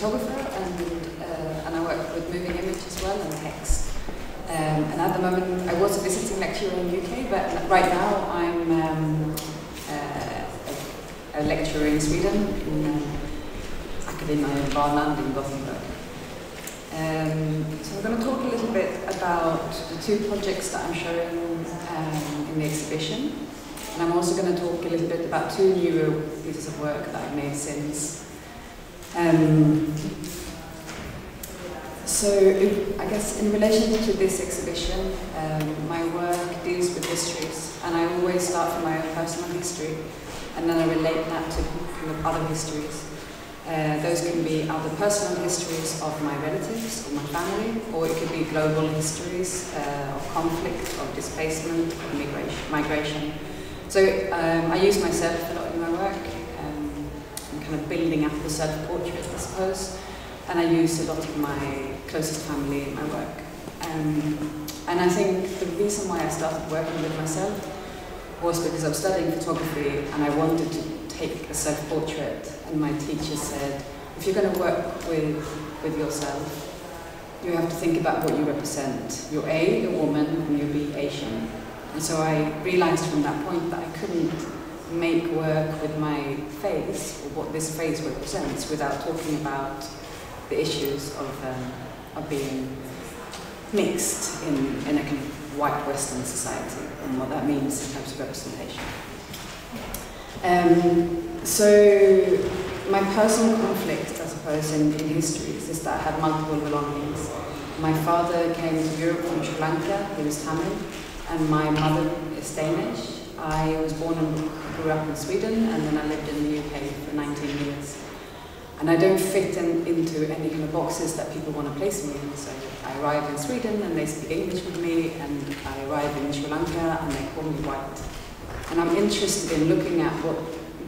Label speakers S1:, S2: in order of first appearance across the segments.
S1: photographer and, uh, and I work with moving image as well and text. Um, and at the moment, I was a visiting lecturer in the UK, but right now I'm um, uh, a, a, lecturer in Sweden in uh, Akademin Valand in Gothenburg. Um, so I'm going to talk a little bit about the two projects that I'm showing um, in the exhibition. And I'm also going to talk a little bit about two new pieces of work that I've made since. Um, so I guess in relation to this exhibition, um, my work deals with histories, and I always start from my own personal history, and then I relate that to kind of other histories. Uh, those can be other personal histories of my relatives or my family, or it could be global histories uh, of conflict, of displacement, of migration. migration. So um, I use myself a lot in my work. Kind of building up the self-portrait, I suppose, and I use a lot of my closest family in my work. Um, and I think the reason why I started working with myself was because I was studying photography and I wanted to take a self-portrait and my teacher said, if you're going to work with, with yourself, you have to think about what you represent. You're A, a woman, and you're B, Asian. And so I realized from that point that I couldn't make work with my face, or what this face represents, without talking about the issues of, um, of being mixed in, in a kind of white Western society and what that means in terms of representation. Um, so my personal conflict, I suppose, in, in history is that I had multiple belongings. My father came to Europe from Sri Lanka, he was Tamil, and my mother is Danish. I was born and grew up in Sweden, and then I lived in the UK for 19 years. And I don't fit in, into any kind of boxes that people want to place me in. So I arrive in Sweden and they speak English with me, and I arrive in Sri Lanka and they call me white. And I'm interested in looking at what,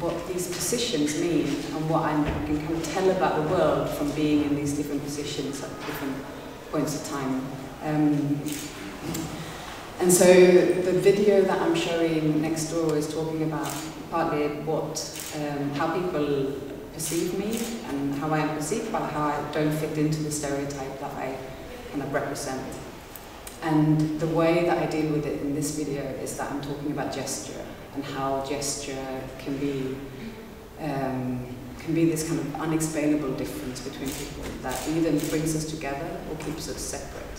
S1: what these positions mean and what I can kind of tell about the world from being in these different positions at different points of time. Um, and so the video that I'm showing next door is talking about partly what, um, how people perceive me and how I am perceived, but how I don't fit into the stereotype that I kind of represent. And the way that I deal with it in this video is that I'm talking about gesture and how gesture can be um, can be this kind of unexplainable difference between people that either brings us together or keeps us separate.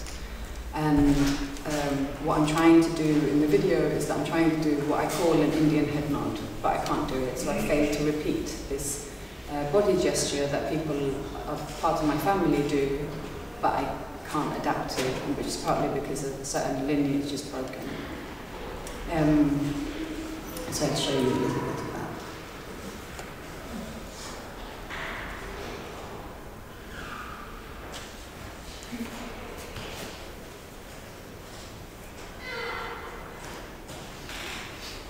S1: And um, what I'm trying to do in the video is that I'm trying to do what I call an Indian head nod, but I can't do it, so I fail to repeat this uh, body gesture that people of part of my family do, but I can't adapt to, which is partly because a certain lineage is broken. Um, so I'll show you a little bit of that.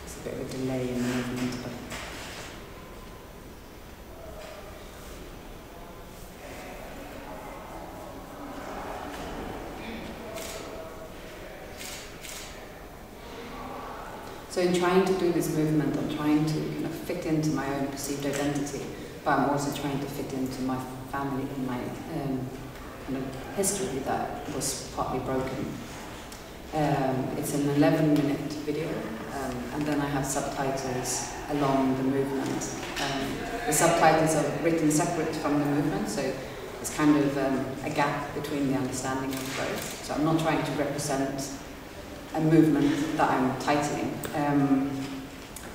S1: There's a bit of a delay in the movement, but So in trying to do this movement, I'm trying to kind of fit into my own perceived identity, but I'm also trying to fit into my family and my um, kind of history that was partly broken. Um, it's an 11 minute video, um, and then I have subtitles along the movement. Um, the subtitles are written separate from the movement, so it's kind of um, a gap between the understanding of both. So I'm not trying to represent a movement that I'm tightening, um,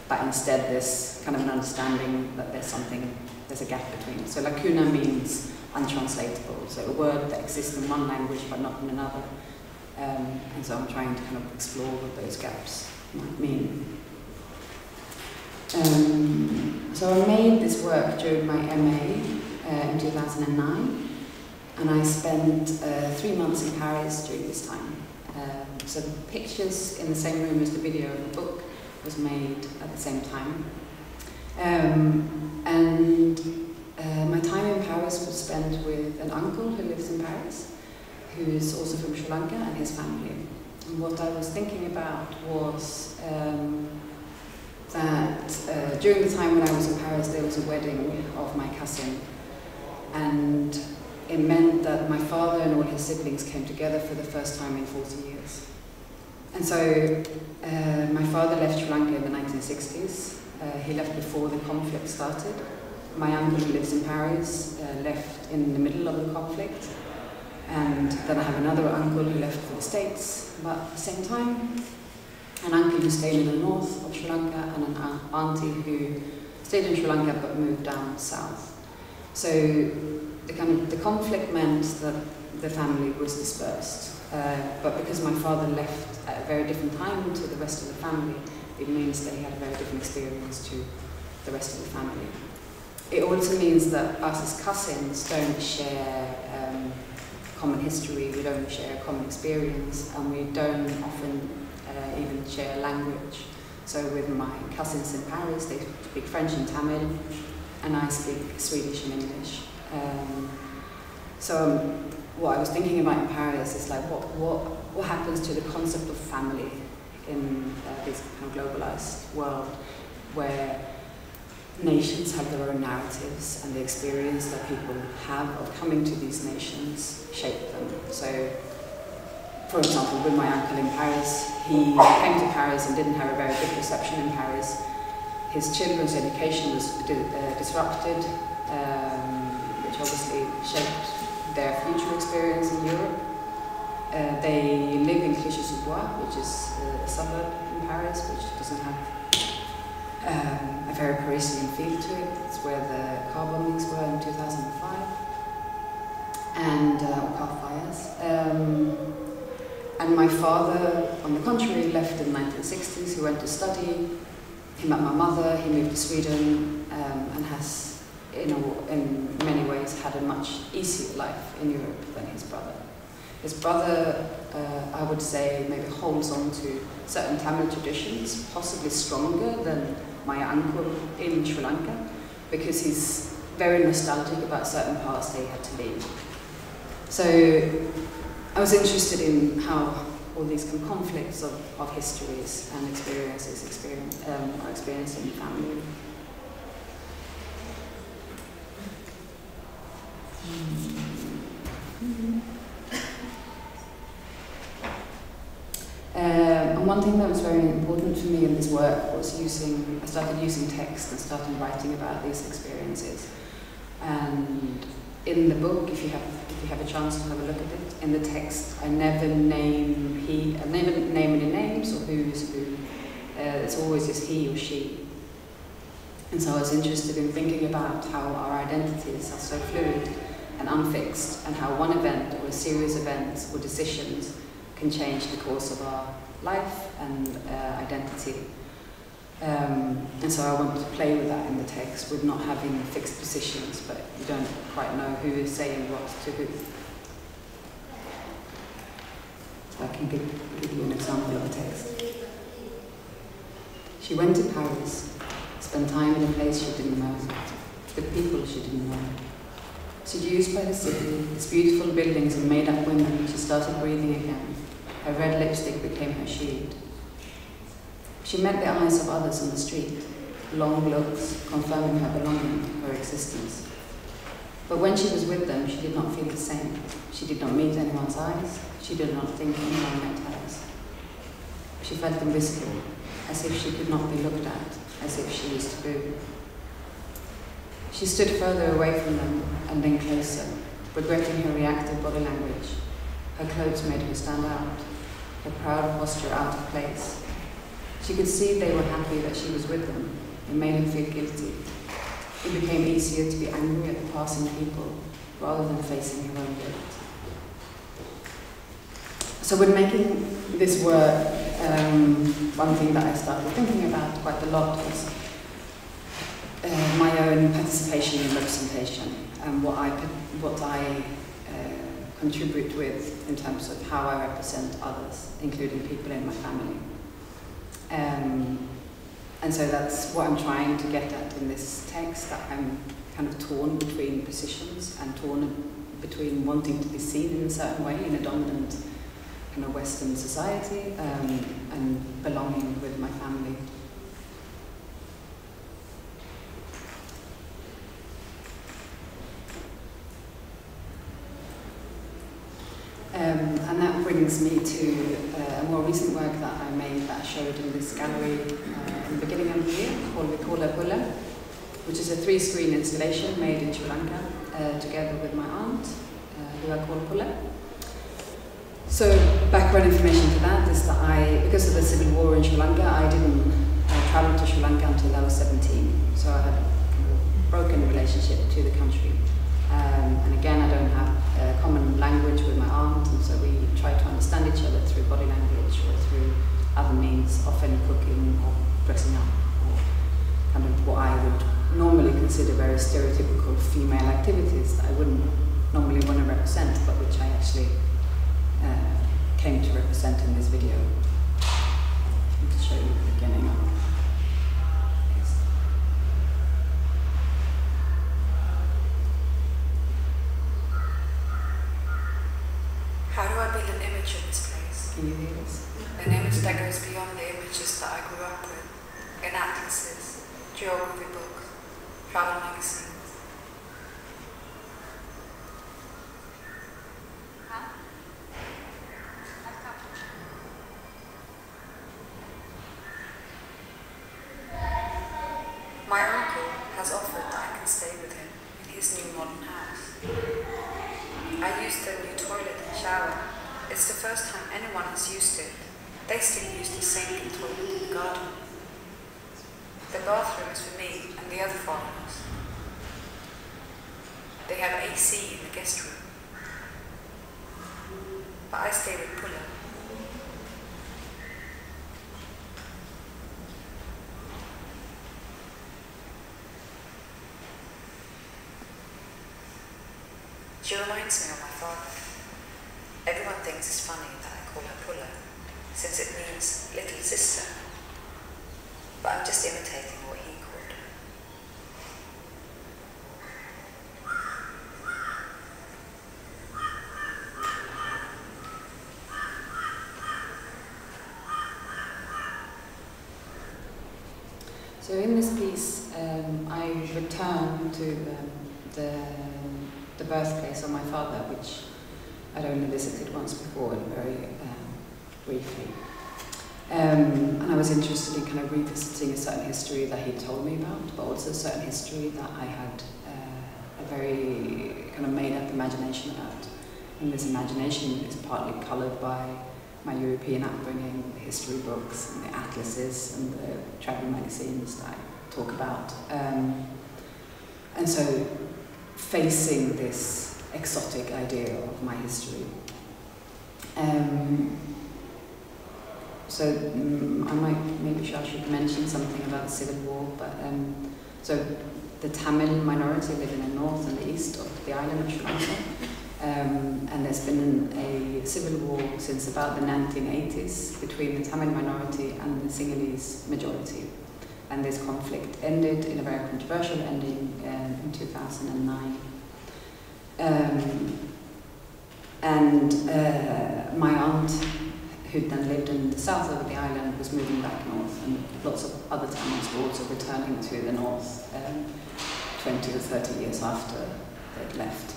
S1: but instead there's kind of an understanding that there's something, there's a gap between. So lacuna means untranslatable, so a word that exists in one language but not in another. Um, and so I'm trying to kind of explore what those gaps might mean. Um, so I made this work during my MA uh, in 2009, and I spent uh, three months in Paris during this time. Um, so the pictures in the same room as the video of the book was made at the same time. Um, and uh, my time in Paris was spent with an uncle who lives in Paris, who is also from Sri Lanka, and his family. And what I was thinking about was um, that uh, during the time when I was in Paris, there was a wedding of my cousin and it meant that my father and all his siblings came together for the first time in 40 years. And so uh, my father left Sri Lanka in the 1960s. Uh, he left before the conflict started. My uncle who lives in Paris uh, left in the middle of the conflict. And then I have another uncle who left for the States about the same time. An uncle who stayed in the north of Sri Lanka and an auntie who stayed in Sri Lanka but moved down south. So the, kind of, the conflict meant that the family was dispersed. Uh, but because my father left at a very different time to the rest of the family, it means that he had a very different experience to the rest of the family. It also means that us as cousins don't share um, common history, we don't share a common experience, and we don't often uh, even share language. So with my cousins in Paris, they speak French and Tamil, and I speak Swedish and English. Um, so um, what I was thinking about in Paris is like what, what, what happens to the concept of family in uh, this kind of globalized world where nations have their own narratives and the experience that people have of coming to these nations shape them. So, for example, with my uncle in Paris, he came to Paris and didn't have a very good reception in Paris. His children's education was uh, disrupted, um, obviously shaped their future experience in Europe. Uh, they live in Clichy-sous-Bois, which is a suburb in Paris, which doesn't have um, a very Parisian feel to it. It's where the car bombings were in 2005, and uh, car fires. Um, and my father, on the contrary, left in the 1960s. He went to study. He met my mother. He moved to Sweden um, and has in, a, in had a much easier life in Europe than his brother. His brother, uh, I would say, maybe holds on to certain Tamil traditions, possibly stronger than my uncle in Sri Lanka, because he's very nostalgic about certain parts they had to leave. So I was interested in how all these conflicts of, of histories and experiences experience, um, are experienced in the family. Um, and one thing that was very important to me in this work was using, I started using text and started writing about these experiences. And in the book, if you have if you have a chance to have a look at it, in the text, I never name he, I never name any names or who's who. Uh, it's always just he or she. And so I was interested in thinking about how our identities are so fluid and unfixed, and how one event or a series of events or decisions can change the course of our life and uh, identity. Um, and so I want to play with that in the text, with not having fixed positions, but you don't quite know who is saying what to who. I can give, give you an example of a text. She went to Paris, spent time in a place she didn't know, with people she didn't know. Seduced by the city, its beautiful buildings and made-up women, she started breathing again. Her red lipstick became her shield. She met the eyes of others on the street, long looks confirming her belonging, her existence. But when she was with them, she did not feel the same. She did not meet anyone's eyes. She did not think anyone met hers. She felt invisible, as if she could not be looked at, as if she was taboo. She stood further away from them and then closer, regretting her reactive body language. Her clothes made her stand out, her proud posture out of place. She could see they were happy that she was with them. It made her feel guilty. It became easier to be angry at the passing people rather than facing her own guilt. So when making this work, um, one thing that I started thinking about quite a lot was uh, my own participation in representation and what I, what I uh, contribute with in terms of how I represent others, including people in my family. Um, and so that's what I'm trying to get at in this text, that I'm kind of torn between positions and torn between wanting to be seen in a certain way in a dominant kind of Western society um, and belonging with my family. Brings me to uh, a more recent work that I made that I showed in this gallery uh, in the beginning of the year called Vikola Pulla, which is a three-screen installation made in Sri Lanka uh, together with my aunt, uh, who I call Pulla. So background information to that is that I, because of the civil war in Sri Lanka, I didn't uh, travel to Sri Lanka until I was 17. So I had a broken relationship to the country. Um, and again, I don't have a common language with my aunt, and so we try to understand each other through body language or through other means, often cooking or dressing up, or kind of what I would normally consider very stereotypical female activities that I wouldn't normally want to represent, but which I actually uh, came to represent in this video. To show you the beginning of
S2: How do I build an image of this place?
S1: Can you hear this?
S2: An image that goes beyond the images that I grew up with in atlases, geography books, travel magazines. My uncle has offered that I can stay with him in his new modern house. I used the new toilet and shower. It's the first time anyone has used it. They still use the sink and toilet in the garden. The bathroom is for me and the other foreigners. They have AC in the guest room. But I stay with Pulla. She reminds me of my father. Everyone thinks it's funny that I call her Pulla, since it means little sister. But I'm just imitating what he called her.
S1: So in this piece, um, I return to um, the, the birthplace of my father, which I'd only visited once before, and very um, briefly. Um, and I was interested in kind of revisiting a certain history that he told me about, but also a certain history that I had uh, a very kind of made up imagination about. And this imagination is partly coloured by my European upbringing, the history books and the atlases and the travel magazines that I talk about. Um, and so facing this exotic idea of my history. Um, so mm I might, maybe I should mention something about the Civil War, but um, so the Tamil minority live in the north and the east of the island of Sri Lanka. Um, and there's been a civil war since about the 1980s between the Tamil minority and the Sinhalese majority. And this conflict ended in a very controversial ending um, in 2009. Um, and uh, my aunt, who then lived in the south of the island, was moving back north, and lots of other Tamils were also returning to the north um, 20 or 30 years after they'd left.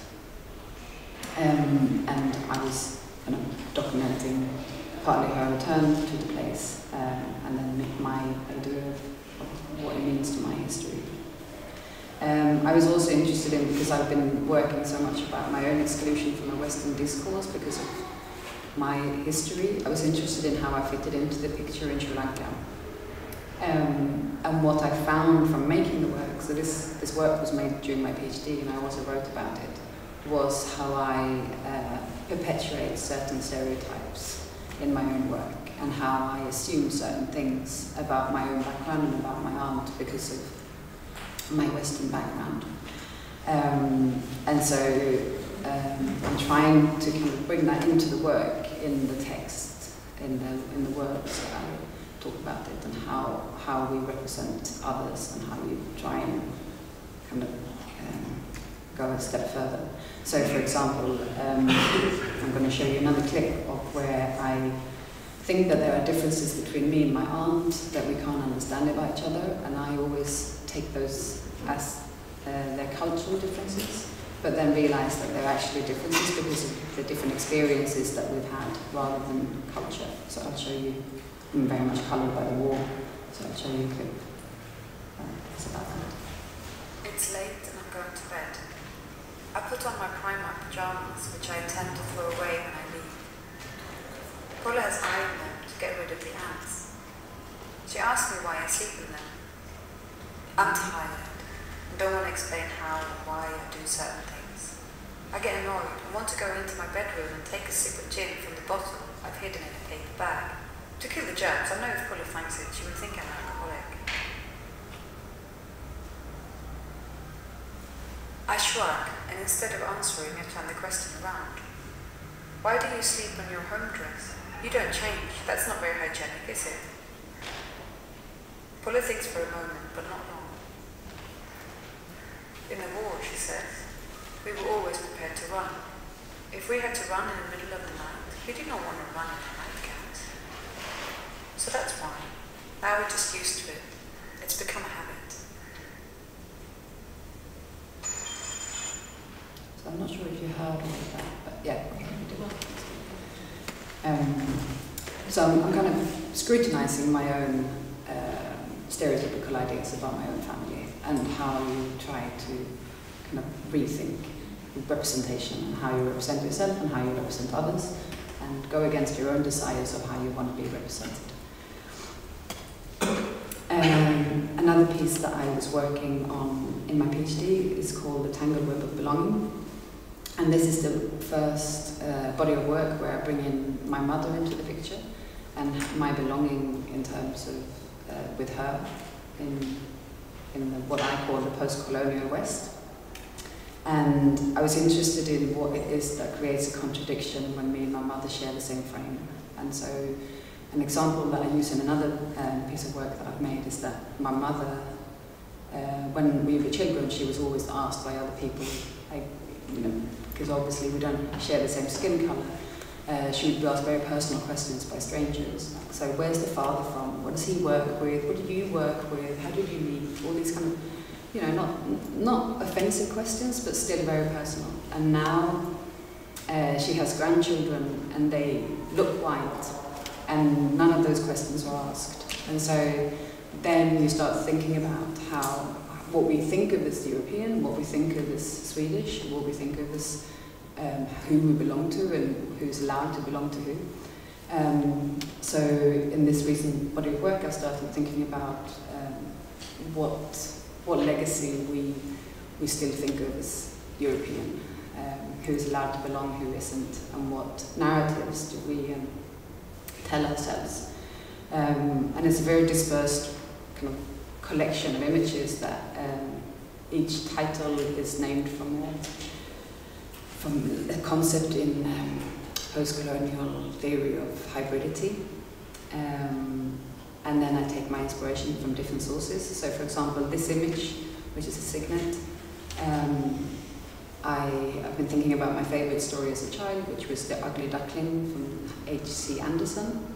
S1: Um, and I was kind of documenting partly her return to the place um, and then my idea of, what it means to my history. Um, I was also interested in, because I've been working so much about my own exclusion from a Western discourse because of my history, I was interested in how I fitted into the picture in Sri Lanka. Um, and what I found from making the work, so this, this work was made during my PhD and I also wrote about it, was how I uh, perpetuate certain stereotypes in my own work and how I assume certain things about my own background and about my aunt because of my Western background. Um, and so um, I'm trying to kind of bring that into the work in the text, in the, in the words that I talk about it and how, how we represent others and how we try and kind of um, go a step further. So, for example, um, I'm going to show you another clip of where I think that there are differences between me and my aunt that we can't understand about each other, and I always take those as uh, their cultural differences. but then realise that they're actually differences because of the different experiences that we've had rather than culture. So I'll show you, I'm very much coloured by the war, so I'll show you a clip. Uh, it's about that.
S2: It's late and I'm going to bed. I put on my Primark pyjamas, which I intend to throw away when I leave. Pulla has ironed them to get rid of the ants. She asked me why I sleep in them. I'm tired and don't want to explain how and why I do certain things. I get annoyed and want to go into my bedroom and take a sip of gin from the bottle I've hidden in a paper bag. To kill the germs, I know if Pulla thanks it, she would think I'm an alcoholic. I shrug, and instead of answering, I turn the question around. Why do you sleep on your home dress? You don't change. That's not very hygienic, is it? Thinks for a moment, but not long. In the war, she says, we were always prepared to run. If we had to run in the middle of the night, we did not want to run in a nightgown. So that's why. Now we're just used to it. It's become a habit.
S1: So I'm not sure if you heard all of that, but yeah. Um, so I'm, I'm kind of scrutinising my own um stereotypical ideas about my own family and how you try to kind of rethink representation and how you represent yourself and how you represent others and go against your own desires of how you want to be represented. Um, another piece that I was working on in my PhD is called The Tangled Web of Belonging. And this is the first uh, body of work where I bring in my mother into the picture and my belonging in terms of uh, with her in, in the, what I call the post-colonial West. And I was interested in what it is that creates a contradiction when me and my mother share the same frame. And so an example that I use in another um, piece of work that I've made is that my mother, uh, when we were children, she was always asked by other people, like, you know, because obviously we don't share the same skin colour, uh, she would be asked very personal questions by strangers. So where's the father from? What does he work with? What did you work with? How did you meet? All these kind of, you know, not, not offensive questions, but still very personal. And now uh, she has grandchildren and they look white and none of those questions are asked. And so then you start thinking about how what we think of as European, what we think of as Swedish, what we think of as um, who we belong to and who's allowed to belong to who. Um, so in this recent body of work, I started thinking about um, what what legacy we we still think of as European, um, who's allowed to belong, who isn't, and what narratives do we um, tell ourselves. Um, and it's a very dispersed kind of collection of images that um, each title is named from a, from a concept in um, post-colonial theory of hybridity. Um, and then I take my inspiration from different sources. So for example, this image, which is a cygnet, um, I, I've been thinking about my favourite story as a child, which was The Ugly Duckling from H.C. Andersen,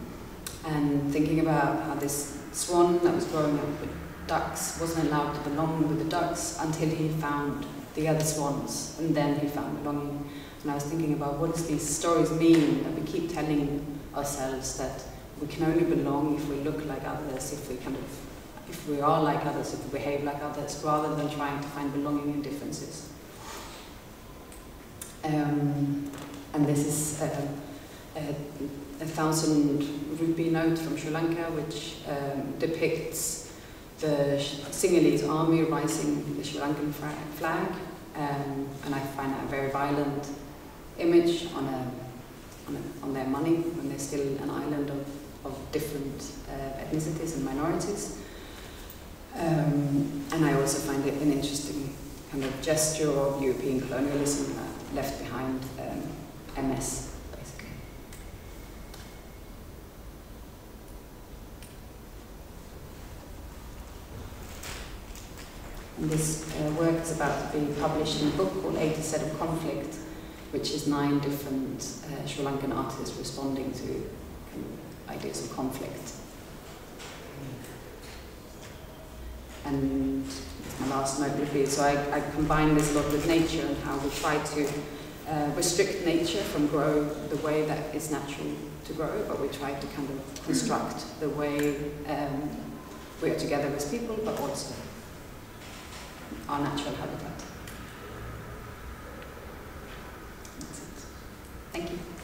S1: and thinking about how this swan that was growing up ducks wasn't allowed to belong with the ducks until he found the other swans, and then he found belonging. And I was thinking about what does these stories mean that we keep telling ourselves that we can only belong if we look like others, if we kind of, if we are like others, if we behave like others, rather than trying to find belonging in differences. Um, and this is a, a, a, thousand rupee note from Sri Lanka, which um, depicts the Sinhalese army rising the Sri Lankan flag, um, and I find that a very violent image on, a, on, a, on their money when they're still an island of, of different uh, ethnicities and minorities. Um, and I also find it an interesting kind of gesture of European colonialism left behind um, MS, And this uh, work is about to be published in a book called 80 Set of Conflict, which is nine different uh, Sri Lankan artists responding to ideas of conflict. And my vast and open field. So I, I combine this a lot with nature and how we try to uh, restrict nature from grow the way that is natural to grow, but we try to kind of construct the way um, we are together as people, but also our natural habitat. Thank you.